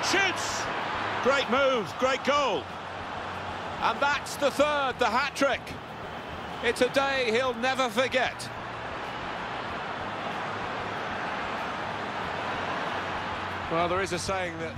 And shoots! Great move, great goal. And that's the third, the hat-trick. It's a day he'll never forget. Well, there is a saying that